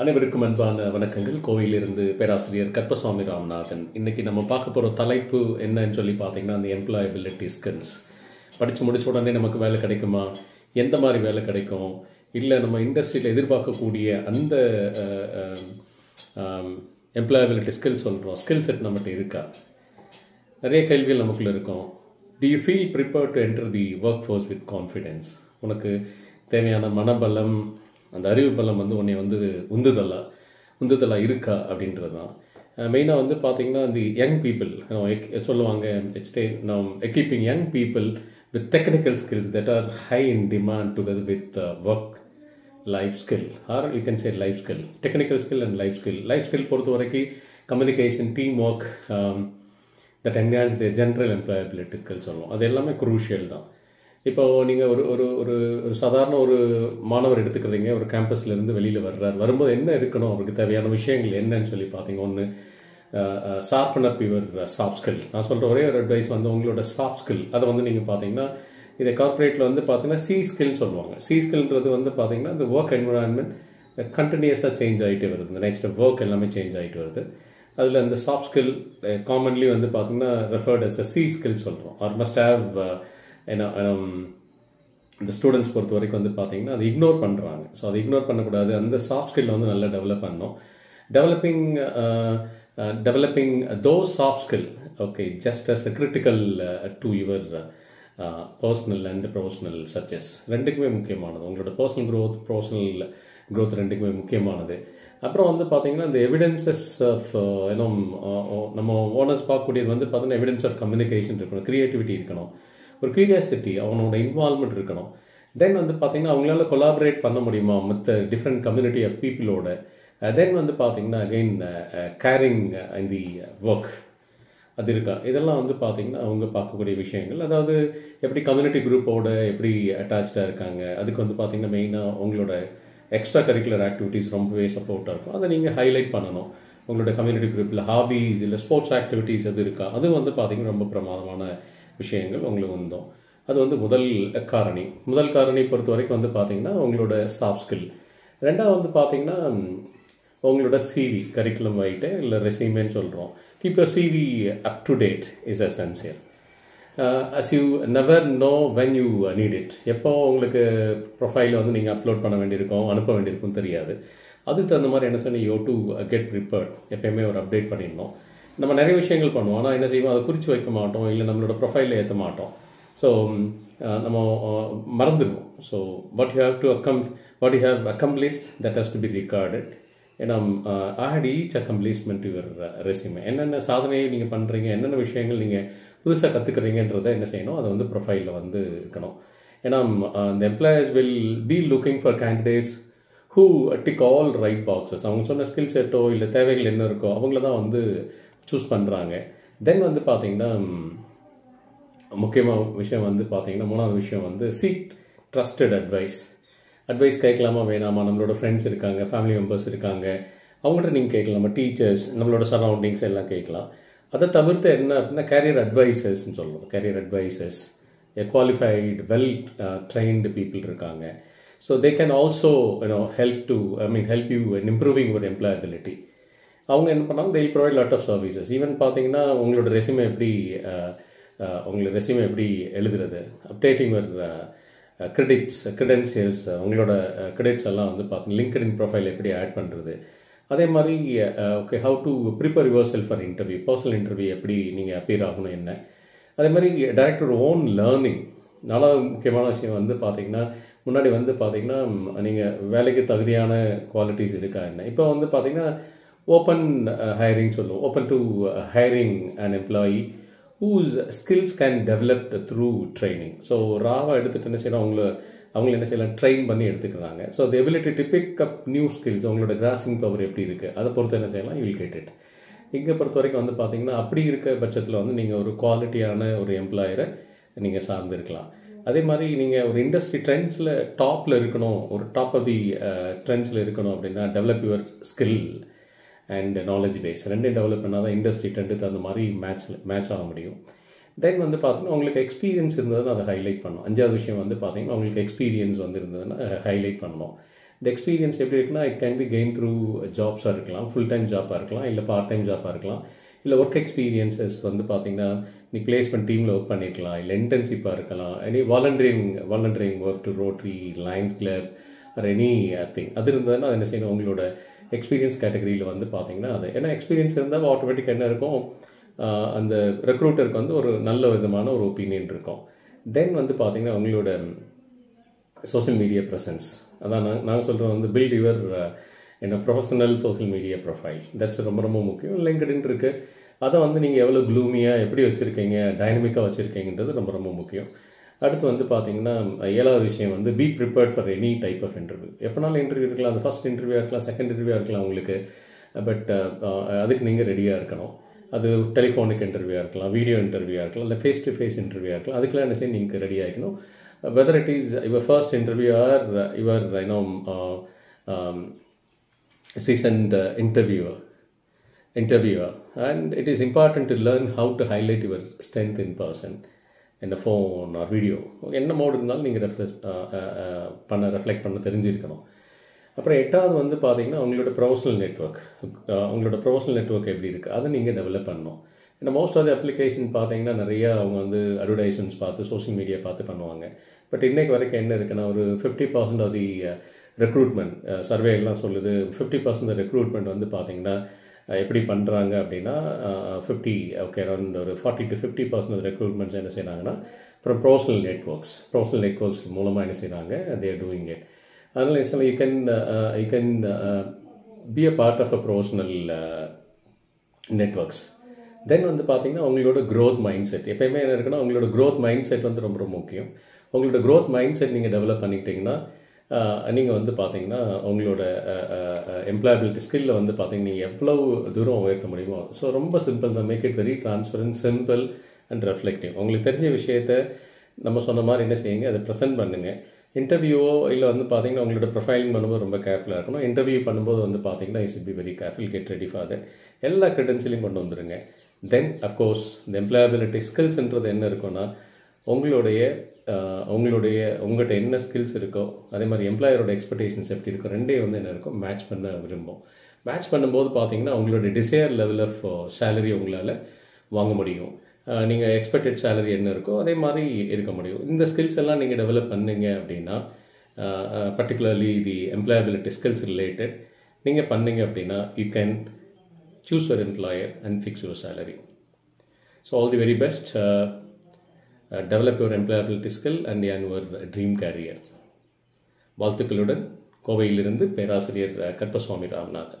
அனைவருக்கும் அன்பான வணக்கங்கள். கோவையிலிருந்து பேராசிரியர் கற்பசுவாமி ராமநாதன். இன்றைக்கி நம்ம பார்க்க போகிற தலைப்பு என்னன்னு சொல்லி பார்த்தீங்கன்னா அந்த எம்ப்ளாயபிலிட்டி ஸ்கில்ஸ் படித்து முடிச்ச உடனே நமக்கு வேலை கிடைக்குமா? எந்த மாதிரி வேலை கிடைக்கும்? இல்லை நம்ம இண்டஸ்ட்ரியில் எதிர்பார்க்கக்கூடிய அந்த எம்ப்ளாயபிலிட்டி ஸ்கில்ஸ் சொல்கிறோம் ஸ்கில் செட் நம்மகிட்ட இருக்கா? நிறைய கேள்விகள் நமக்குள்ள இருக்கும். Do you feel prepare to enter the work force with confidence உனக்கு தேவையான மனபலம் அந்த அறிவு பள்ளம் வந்து உன்னை வந்து உந்துதலா உந்துதலா இருக்கா அப்படின்றது தான் மெயினாக வந்து பார்த்தீங்கன்னா இந்த யங் பீப்புள் சொல்லுவாங்க ஹெட் டே நம் equipping young people with technical skills that are high in demand together with work life skill or you can say life skill technical skill and life skill life skill பொறுத்த வரைக்கும் communication team work that enhance the general employability skill சொல்லுவோம். அது எல்லாமே crucial தான். இப்போ நீங்கள் ஒரு ஒரு ஒரு ஒரு சாதாரண ஒரு மாணவர் எடுத்துக்கிறீங்க ஒரு கேம்பஸ்லேருந்து வெளியில் வர்றார். வரும்போது என்ன இருக்கணும்? அவருக்கு தேவையான விஷயங்கள் என்னன்னு சொல்லி பார்த்தீங்க. ஒன்று sharpen up your soft skill நான் சொல்கிற ஒரே ஒரு அட்வைஸ் வந்து உங்களோட சாஃப்ட் ஸ்கில் அதை வந்து நீங்கள் பார்த்தீங்கன்னா இதை கார்ப்பரேட்டில் வந்து பார்த்தீங்கன்னா சி ஸ்கில்னு சொல்லுவாங்க. சி ஸ்கில்ன்றது வந்து பார்த்தீங்கன்னா இந்த ஒர்க் என்விரான்மெண்ட் கண்டினியூஸாக சேஞ்ச் ஆகிட்டே வருது. இந்த நேச்சர் ஒர்க் எல்லாமே சேஞ்ச் ஆகிட்டு வருது. அதில் இந்த சாஃப்ட் ஸ்கில் காமன்லி வந்து பார்த்திங்கன்னா referred as a C skill சொல்கிறோம் ஆர் மஸ்ட் ஹேவ் ஏன்னா இந்த ஸ்டூடெண்ட்ஸ் பொறுத்த வரைக்கும் வந்து பார்த்தீங்கன்னா அதை இக்னோர் பண்ணுறாங்க ஸோ அதை இக்னோர் பண்ணக்கூடாது. அந்த சாஃப்ட் ஸ்கில் வந்து நல்லா டெவலப் பண்ணணும். Developing developing though soft skill okay just as a critical to your personal and professional சச்சஸ் ரெண்டுக்குமே முக்கியமானது. உங்களோட பர்சனல் க்ரோத் ப்ரொஃபஷனல் க்ரோத் ரெண்டுக்குமே முக்கியமானது. அப்புறம் வந்து பார்த்தீங்கன்னா இந்த எவிடன்சஸ் ஆஃப் ஏன்னா நம்ம ஓனர்ஸ் பார்க்கக்கூடியது வந்து பார்த்தீங்கன்னா எவிடன்ஸ் ஆஃப் கம்யூனிகேஷன் இருக்கணும். க்ரியேட்டிவிட்டி இருக்கணும். ஒரு க்யூரியாசிட்டி அவனோட இன்வால்மெண்ட் இருக்கணும். தென் வந்து பார்த்தீங்கன்னா அவங்களால கொலாபரேட் பண்ண முடியுமா மற்ற டிஃப்ரெண்ட் கம்யூனிட்டி ஆஃப் பீப்புளோட தென் வந்து பார்த்தீங்கன்னா again caring in the work அது இருக்கா? இதெல்லாம் வந்து பார்த்தீங்கன்னா அவங்க பார்க்கக்கூடிய விஷயங்கள். அதாவது எப்படி கம்யூனிட்டி குரூப்போட எப்படி அட்டாச்சாக இருக்காங்க? அதுக்கு வந்து பார்த்தீங்கன்னா மெயினாக உங்களோட எக்ஸ்ட்ரா கரிக்குலர் ஆக்டிவிட்டீஸ் ரொம்பவே சப்போர்ட்டாக இருக்கும். அதை நீங்கள் ஹைலைட் பண்ணணும். உங்களோட கம்யூனிட்டி குரூப்பில் ஹாபீஸ் இல்லை ஸ்போர்ட்ஸ் ஆக்டிவிட்டீஸ் அது இருக்கா? அது வந்து பார்த்திங்கன்னா ரொம்ப பிரமாதமான விஷயங்கள் உங்களுக்கு வந்தோம். அது வந்து முதல் காரணி. முதல் காரணி பொறுத்த வரைக்கும் வந்து பார்த்திங்கன்னா உங்களோட சாஃப்ட் ஸ்கில் ரெண்டாவது வந்து பார்த்தீங்கன்னா உங்களோட சிவி கரிக்குலம் வைட்டு இல்லை ரெசியூமேன்னு சொல்கிறோம் keep your CV up to date is essential as you never know when you need it எப்போ உங்களுக்கு ப்ரொஃபைலை வந்து நீங்கள் அப்லோட் பண்ண வேண்டியிருக்கோம் அனுப்ப வேண்டியிருக்கும் தெரியாது. அதுக்கு தகுந்த மாதிரி என்ன சொன்னால் யோ டு கெட் ப்ரிப்பேர்ட் எப்பயுமே ஒரு அப்டேட் பண்ணிடணும். நம்ம நிறைய விஷயங்கள் பண்ணுவோம். ஆனால் என்ன செய்வோம்? அதை குறித்து வைக்க மாட்டோம். இல்லை நம்மளோட ப்ரொஃபைலில் ஏற்ற மாட்டோம். ஸோ நம்ம மறந்துடுவோம். So what you have to accom what you have accomplish that has to be recorded ஏன்னா add each accomplishment your resume என்னென்ன சாதனையை நீங்கள் பண்ணுறீங்க என்னென்ன விஷயங்கள் நீங்கள் புதுசாக கற்றுக்குறீங்கன்றதை என்ன செய்யணும்? அதை வந்து ப்ரொஃபைலில் வந்து இருக்கணும். ஏன்னா இந்த employers will be looking for candidates who tick all right boxes அவங்க சொன்ன ஸ்கில் செட்டோ இல்லை தேவைகள் என்ன இருக்கோ அவங்கள தான் வந்து சூஸ் பண்ணுறாங்க தென் வந்து பார்த்திங்கன்னா முக்கியமாக விஷயம் வந்து பார்த்திங்கன்னா மூணாவது விஷயம் வந்து சீக் ட்ரஸ்டட் அட்வைஸ் அட்வைஸ் கேட்கலாமா வேணாமா? நம்மளோட ஃப்ரெண்ட்ஸ் இருக்காங்க ஃபேமிலி மெம்பர்ஸ் இருக்காங்க. அவங்கள்ட்ட நீங்கள் கேட்கலாமா. டீச்சர்ஸ் நம்மளோட சரௌண்டிங்ஸ் எல்லாம் கேட்கலாம். அதை தவிர்த்து என்ன அப்படின்னா கேரியர் அட்வைசர்ஸ்னு சொல்லுவோம். Career advisers qualified well trained people இருக்காங்க. So they can also you know help to I mean help you in improving your employability அவங்க என்ன பண்ணாங்க? They'll provide lot of services even பார்த்தீங்கன்னா உங்களோட ரெசியூமே எப்படி உங்களோட ரெசியூமே எப்படி எழுதுறது? அப்டேட்டிங் ஒரு கிரெடிட்ஸ் கிரெடென்சியல்ஸ் உங்களோட கிரெடிட்ஸ் எல்லாம் வந்து பார்த்தீங்கன்னா லிங்க்டின் ப்ரொஃபைல் எப்படி ஆட் பண்ணுறது அதே மாதிரி okay how to prepare yourself for interview personal interview எப்படி நீங்கள் அப்பியர் ஆகணும் என்ன? அதே மாதிரி டேரக்டர் ஓன் லேர்னிங் நாலாவது முக்கியமான விஷயம் வந்து பார்த்தீங்கன்னா முன்னாடி வந்து பார்த்தீங்கன்னா நீங்கள் வேலைக்கு தகுதியான குவாலிட்டிஸ் இருக்கா என்ன? இப்போ வந்து பார்த்தீங்கன்னா ஓப்பன் ஹையரிங் சொல்லுவோம் open to hiring and employee whose skills can developed through training so ராவாக எடுத்துகிட்டு என்ன செய்யணும்? அவங்கள அவங்கள என்ன செய்யலாம்? ட்ரெயின் பண்ணி எடுத்துக்கிறாங்க. So the ability to pick up new skills அவங்களோட கிராசிங் பவர் எப்படி இருக்குது அதை பொறுத்து என்ன செய்யலாம்? யூ வில் கெட் இட் இங்கே பொறுத்த வரைக்கும் வந்து பார்த்தீங்கன்னா அப்படி இருக்க பட்சத்தில் வந்து நீங்கள் ஒரு குவாலிட்டியான ஒரு எம்ப்ளாயரை நீங்கள் சார்ந்திருக்கலாம். அதே மாதிரி நீங்கள் ஒரு இண்டஸ்ட்ரி ட்ரெண்ட்ஸில் டாப்பில் இருக்கணும். ஒரு டாப் ஆஃப் தி ட்ரெண்ட்ஸில் இருக்கணும் அப்படின்னா develop your skill and knowledge base ரெண்டும் டெவலப் பண்ணால் தான் இண்டஸ்ட்ரி ட்ரெண்டுக்கு தகுந்த மாதிரி மேட்ச் மேட்ச் ஆக முடியும். தென் வந்து பார்த்தீங்கன்னா உங்களுக்கு எக்ஸ்பீரியன்ஸ் இருந்ததுன்னா அதை ஹைலைட் பண்ணணும். அஞ்சாவது விஷயம் வந்து பார்த்தீங்கன்னா உங்களுக்கு எக்ஸ்பீரியன்ஸ் வந்து இருந்ததுன்னா ஹைலைட் பண்ணணும். இந்த எக்ஸ்பீரியன்ஸ் எப்படி இருக்குன்னா it can be gain through ஜாப்ஸாக இருக்கலாம். ஃபுல் டைம் ஜாப்பாக இருக்கலாம். இல்லை பார்ட் டைம் ஜாப்பாக இருக்கலாம். இல்லை ஒர்க் எக்ஸ்பீரியன்ஸஸ் வந்து பார்த்தீங்கன்னா நீ பிளேஸ்மெண்ட் டீமில் ஒர்க் பண்ணியிருக்கலாம் இல்லை இன்டர்ன்ஷிப்பாக இருக்கலாம். Any volunteering volunteering work to rotary lions club or anything அது இருந்ததுன்னா அது என்ன செய்யணும்? உங்களோட எக்ஸ்பீரியன்ஸ் கேட்டகரியில் வந்து பார்த்தீங்கன்னா அது. ஏன்னா எக்ஸ்பீரியன்ஸ் இருந்தால் ஆட்டோமேட்டிக் என்ன இருக்கும்? அந்த ரெக்ரூட்டருக்கு வந்து ஒரு நல்ல விதமான ஒரு ஒப்பீனியன் இருக்கும். தென் வந்து பார்த்தீங்கன்னா உங்களோட சோஷியல் மீடியா ப்ரெசன்ஸ் அதான் நான் நாங்கள் சொல்கிறோம் வந்து பில்ட் யுவர் என்ன professional social media profile that's ரொம்ப ரொம்ப முக்கியம். லிங்க்டின் இருக்குது அதை வந்து நீங்கள் எவ்வளோ க்ளூமியாக எப்படி வச்சுருக்கீங்க? டைனமிக்காக வச்சுருக்கீங்கன்றது ரொம்ப ரொம்ப முக்கியம். அடுத்து வந்து பார்த்தீங்கன்னா ஏழாவது விஷயம் வந்து be prepared for any type of interview எப்போனாலும் இன்டர்வியூ இருக்கலாம். அது ஃபஸ்ட் இன்டர்வியூ இருக்கலாம் செகண்ட் இன்டர்வியூ இருக்கலாம் உங்களுக்கு. பட் uh, uh, அதுக்கு நீங்கள் ரெடியாக இருக்கணும். அது டெலிஃபோனிக் இன்டர்வியூவாக இருக்கலாம் வீடியோ இன்டர்வியூவாக இருக்கலாம் இல்லை ஃபேஸ் டு ஃபேஸ் இன்டர்வியூவாக இருக்கலாம். அதுக்கெல்லாம் என்ன செய்ய நீங்கள் ready ஆகிக்கணும் whether it is your first interview or your you know seasoned interviewer interviewer interviewer. And it is important to learn how to highlight your strength in person. இந்த phone or video என்ன mode இருந்தாலும் நீங்கள் refresh பண்ண reflect பண்ண தெரிஞ்சிருக்கணும். அப்புறம் எட்டாவது வந்து பார்த்தீங்கன்னா உங்களோட ப்ரொஃபஷனல் நெட்ஒர்க் உங்களோட ப்ரொஃபஷனல் நெட்ஒர்க் எப்படி இருக்குது அதை நீங்கள் டெவலப் பண்ணணும். ஏன்னா மோஸ்ட் ஆஃப் த அப்ளிகேஷன் பார்த்தீங்கன்னா நிறையா அவங்க வந்து அட்வர்டைஸ்மெண்ட்ஸ் பார்த்து சோஷியல் மீடியா பார்த்து பண்ணுவாங்க. பட் இன்றைக்கு வரைக்கும் என்ன இருக்குன்னா ஒரு fifty percent of the recruitment survey எல்லாம் சொல்லுது. ஃபிஃப்டி பர்சன்ட் ரெக்ரூட்மெண்ட் வந்து பார்த்தீங்கன்னா எப்படி பண்ணுறாங்க அப்படின்னா ஃபிஃப்டி ஓகே அரௌண்ட் ஒரு forty to fifty percent recruitments என்ன செய்கிறாங்கன்னா from professional networks professional networks மூலமாக என்ன செய்கிறாங்க தேர் டூயிங் இட் அதனால் சொல்ல you can you can be a part of a professional networks then வந்து பார்த்தீங்கன்னா உங்களோட க்ரோத் மைண்ட் செட் எப்பயுமே என்ன இருக்குன்னா உங்களோட க்ரோத் மைண்ட் செட் வந்து ரொம்ப ரொம்ப முக்கியம். உங்களோட க்ரோத் மைண்ட் செட் நீங்கள் டெவலப் பண்ணிக்கிட்டிங்கன்னா நீங்கள் வந்து பார்த்தீங்கன்னா உங்களோட எம்ப்ளாயபிலிட்டி ஸ்கில்ல வந்து பார்த்தீங்கன்னா நீங்கள் தூரம் உயர்த்த முடியுமோ ஸோ ரொம்ப சிம்பிள் தான். Make it very transparent simple and reflective உங்களுக்கு தெரிஞ்ச விஷயத்த நம்ம சொன்ன மாதிரி என்ன செய்யுங்க அதை ப்ரெசென்ட் பண்ணுங்கள் இன்டர்வியூவோ இல்லை வந்து பார்த்தீங்கன்னா உங்களோட ப்ரொஃபைலிங் பண்ணும்போது ரொம்ப கேர்ஃபுல்லாக இருக்கணும். இன்டர்வியூ பண்ணும்போது வந்து பார்த்தீங்கன்னா is be very careful get ready for that எல்லா கிரெடென்சிலையும் கொண்டு வந்துருங்க. தென் அஃப்கோர்ஸ் இந்த எம்ப்ளாயபிலிட்டி ஸ்கில்ஸ்ன்றது என்ன இருக்குன்னா உங்களுடைய உங்களுடைய உங்கள்கிட்ட என்ன ஸ்கில்ஸ் இருக்கோ அதே மாதிரி எம்ப்ளாயரோட எக்ஸ்பெக்டேஷன்ஸ் எப்படி இருக்கோ ரெண்டே வந்து என்ன இருக்கும் மேட்ச் பண்ண விரும்பும். மேட்ச் பண்ணும்போது பார்த்தீங்கன்னா உங்களுடைய டிசையர் லெவல் ஆஃப் சேலரி உங்களால் வாங்க முடியும். நீங்கள் எக்ஸ்பெக்டட் சேலரி என்ன இருக்கோ அதே மாதிரி இருக்க முடியும். இந்த ஸ்கில்ஸ் எல்லாம் நீங்கள் டெவலப் பண்ணீங்க அப்படின்னா particularly the employability skills related நீங்கள் பண்ணீங்க அப்படின்னா you can choose your employer and fix your salary so all the very best develop your employability skill and and your dream career வாழ்த்துக்களுடன் கோவையிலிருந்து பேராசிரியர் கற்பசுவாமி ராமநாதன்